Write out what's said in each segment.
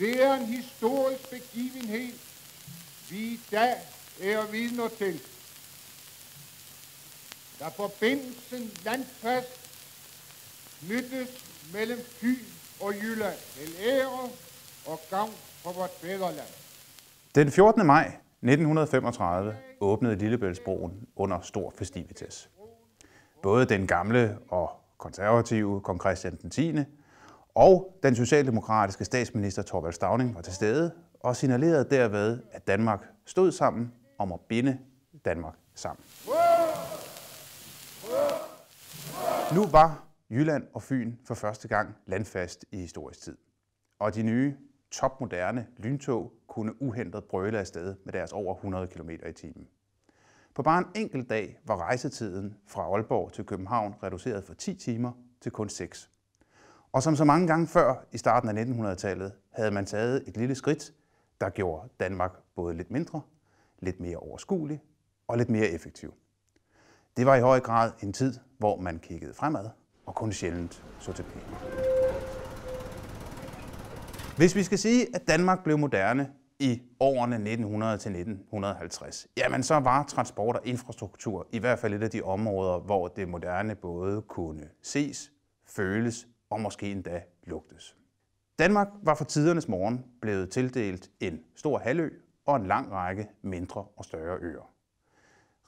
Det er en historisk begivenhed, vi i dag er vidner til. Da forbindelsen landfast mødtes mellem Fyn og Jylland til ære og gavn for vort fædreland. Den 14. maj 1935 åbnede Lillebæltsbroen under stor festivitas. Både den gamle og konservative kong Christian 10 og den socialdemokratiske statsminister Torvald Stavning var til stede og signalerede derved, at Danmark stod sammen om at binde Danmark sammen. Nu var Jylland og Fyn for første gang landfast i historisk tid. Og de nye, topmoderne lyntog kunne uhindret brøle afsted med deres over 100 km i timen. På bare en enkelt dag var rejsetiden fra Aalborg til København reduceret fra 10 timer til kun 6. Og som så mange gange før i starten af 1900-tallet, havde man taget et lille skridt, der gjorde Danmark både lidt mindre, lidt mere overskuelig og lidt mere effektiv. Det var i høj grad en tid, hvor man kiggede fremad og kun sjældent så tilbage. Hvis vi skal sige, at Danmark blev moderne i årene 1900 til 1950, jamen så var transport og infrastruktur i hvert fald et af de områder, hvor det moderne både kunne ses, føles og måske endda lugtes. Danmark var for tidernes morgen blevet tildelt en stor halvø og en lang række mindre og større øer.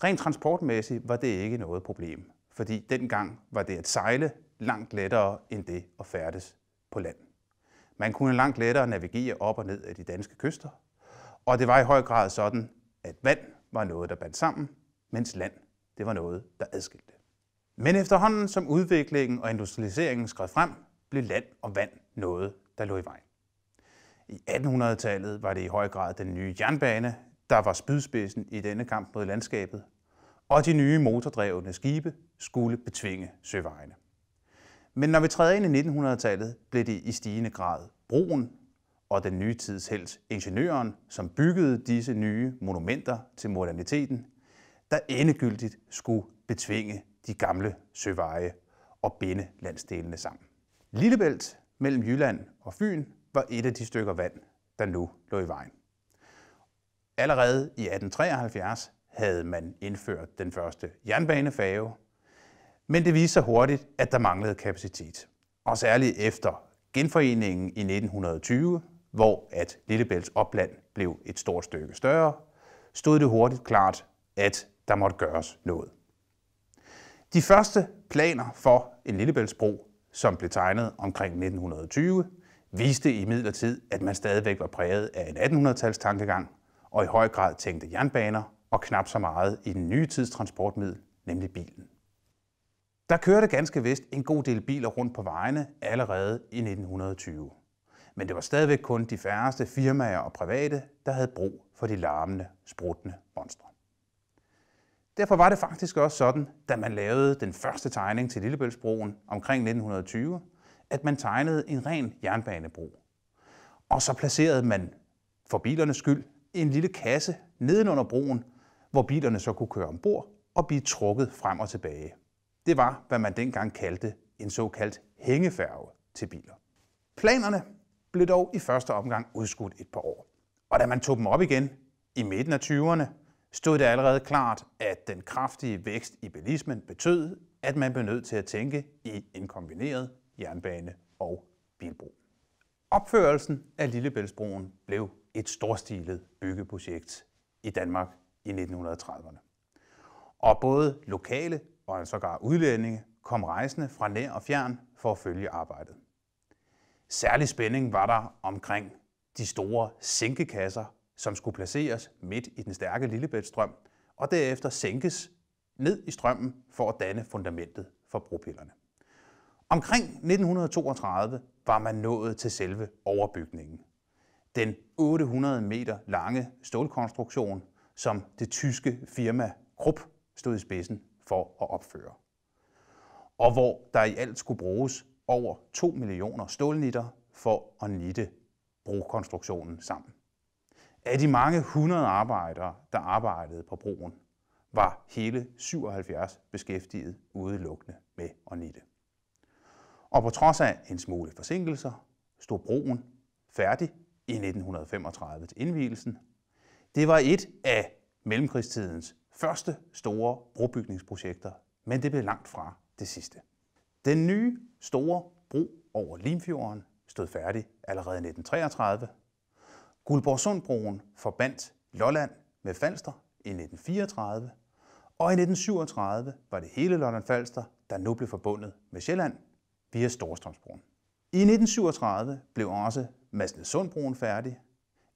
Rent transportmæssigt var det ikke noget problem, fordi dengang var det at sejle langt lettere end det at færdes på land. Man kunne langt lettere navigere op og ned af de danske kyster, og det var i høj grad sådan, at vand var noget, der bandt sammen, mens land det var noget, der adskilte. Men efterhånden som udviklingen og industrialiseringen skred frem, blev land og vand noget, der lå i vejen. I 1800-tallet var det i høj grad den nye jernbane, der var spydspidsen i denne kamp mod landskabet, og de nye motordrevne skibe skulle betvinge søvejene. Men når vi træder ind i 1900-tallet, blev det i stigende grad broen og den nye tids helt ingeniøren, som byggede disse nye monumenter til moderniteten, der endegyldigt skulle betvinge de gamle søveje og binde landsdelene sammen. Lillebælt mellem Jylland og Fyn var et af de stykker vand, der nu lå i vejen. Allerede i 1873 havde man indført den første jernbanefærge, men det viste sig hurtigt, at der manglede kapacitet. Og særligt efter genforeningen i 1920, hvor at Lillebælts opland blev et stort stykke større, stod det hurtigt klart, at der måtte gøres noget. De første planer for en Lillebæltsbro, som blev tegnet omkring 1920, viste i midlertid, at man stadigvæk var præget af en 1800-tals tankegang og i høj grad tænkte jernbaner og knap så meget i den nye tids transportmiddel, nemlig bilen. Der kørte ganske vist en god del biler rundt på vejene allerede i 1920. Men det var stadigvæk kun de færreste firmaer og private, der havde brug for de larmende, spruttende monstre. Derfor var det faktisk også sådan, da man lavede den første tegning til Lillebæltsbroen omkring 1920, at man tegnede en ren jernbanebro. Og så placerede man for bilernes skyld en lille kasse nedenunder broen, hvor bilerne så kunne køre ombord og blive trukket frem og tilbage. Det var, hvad man dengang kaldte en såkaldt hængefærge til biler. Planerne blev dog i første omgang udskudt et par år. Og da man tog dem op igen i midten af 20'erne, stod det allerede klart, at den kraftige vækst i bilismen betød, at man blev nødt til at tænke i en kombineret jernbane og bilbro. Opførelsen af Lillebæltsbroen blev et storstilet byggeprojekt i Danmark i 1930'erne. Og både lokale og altså sågar udlændinge kom rejsende fra nær og fjern for at følge arbejdet. Særlig spænding var der omkring de store sænkekasser, som skulle placeres midt i den stærke Lillebæltstrøm, og derefter sænkes ned i strømmen for at danne fundamentet for bropillerne. Omkring 1932 var man nået til selve overbygningen. Den 800 meter lange stålkonstruktion, som det tyske firma Krupp stod i spidsen for at opføre. Og hvor der i alt skulle bruges over 2 millioner stålnitter for at nitte brokonstruktionen sammen. Af de mange hundrede arbejdere, der arbejdede på broen, var hele 77 beskæftiget udelukkende med at nitte. Og på trods af en smule forsinkelser, stod broen færdig i 1935 til indvielsen. Det var et af mellemkrigstidens første store brobygningsprojekter, men det blev langt fra det sidste. Den nye store bro over Limfjorden stod færdig allerede i 1933. Guldborgsundbroen forbandt Lolland med Falster i 1934, og i 1937 var det hele Lolland Falster, der nu blev forbundet med Sjælland via Storstrømsbroen. I 1937 blev også Masnedsundbroen færdig.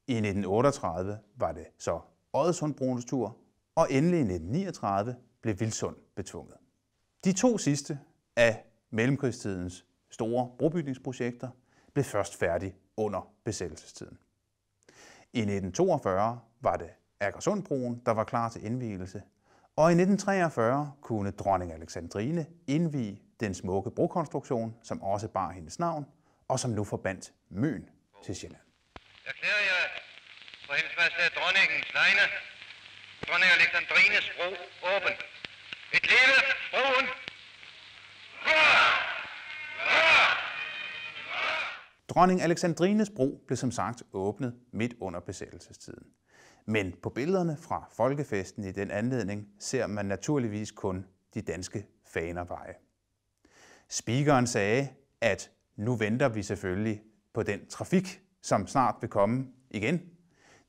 I 1938 var det så Oddesundbroens tur, og endelig i 1939 blev Vildsund betvunget. De to sidste af mellemkrigstidens store brobygningsprojekter blev først færdig under besættelsestiden. I 1942 var det Agersundbroen, der var klar til indvielse, og i 1943 kunne dronning Alexandrine indvige den smukke brokonstruktion, som også bar hendes navn, og som nu forbandt Møn til Sjælland. Erklærer jeg på hendes majestæt dronningens vegne, dronning Alexandrines bro åben. Et leve broen! Dronning Alexandrines bro blev som sagt åbnet midt under besættelsestiden. Men på billederne fra folkefesten i den anledning ser man naturligvis kun de danske fanerveje. Speakeren sagde, at nu venter vi selvfølgelig på den trafik, som snart vil komme igen.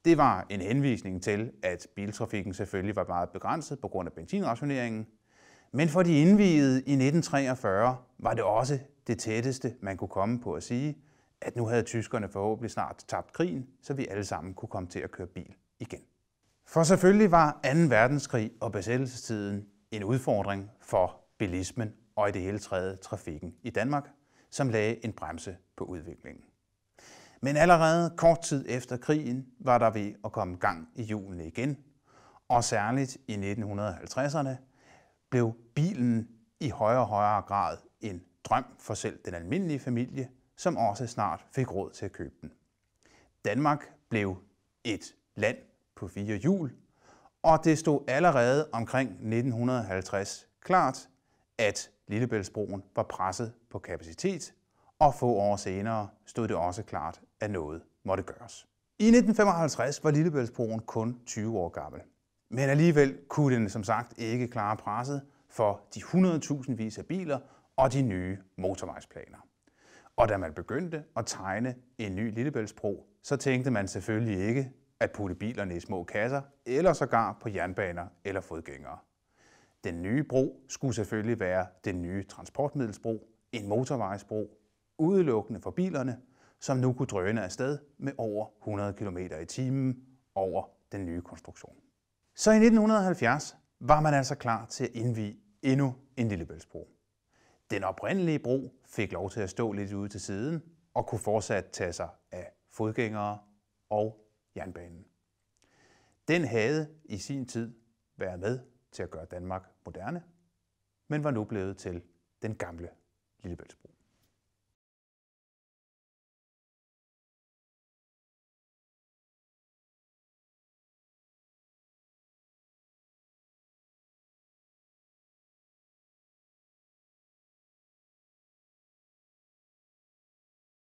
Det var en henvisning til, at biltrafikken selvfølgelig var meget begrænset på grund af benzinrationeringen. Men for de indviede i 1943 var det også det tætteste, man kunne komme på at sige, at nu havde tyskerne forhåbentlig snart tabt krigen, så vi alle sammen kunne komme til at køre bil igen. For selvfølgelig var 2. verdenskrig og besættelsestiden en udfordring for bilismen og i det hele taget trafikken i Danmark, som lagde en bremse på udviklingen. Men allerede kort tid efter krigen var der ved at komme gang i hjulene igen, og særligt i 1950'erne blev bilen i højere og højere grad en drøm for selv den almindelige familie, som også snart fik råd til at købe den. Danmark blev et land på fire hjul, og det stod allerede omkring 1950 klart, at Lillebæltsbroen var presset på kapacitet, og få år senere stod det også klart, at noget måtte gøres. I 1955 var Lillebæltsbroen kun 20 år gammel. Men alligevel kunne den som sagt ikke klare presset for de 100.000 vis af biler og de nye motorvejsplaner. Og da man begyndte at tegne en ny Lillebæltsbro, så tænkte man selvfølgelig ikke at putte bilerne i små kasser, eller sågar på jernbaner eller fodgængere. Den nye bro skulle selvfølgelig være den nye transportmiddelsbro, en motorvejsbro, udelukkende for bilerne, som nu kunne drøne afsted med over 100 km i timen over den nye konstruktion. Så i 1970 var man altså klar til at indvige endnu en Lillebæltsbro. Den oprindelige bro fik lov til at stå lidt ude til siden og kunne fortsat tage sig af fodgængere og jernbanen. Den havde i sin tid været med til at gøre Danmark moderne, men var nu blevet til den gamle Lillebæltsbro.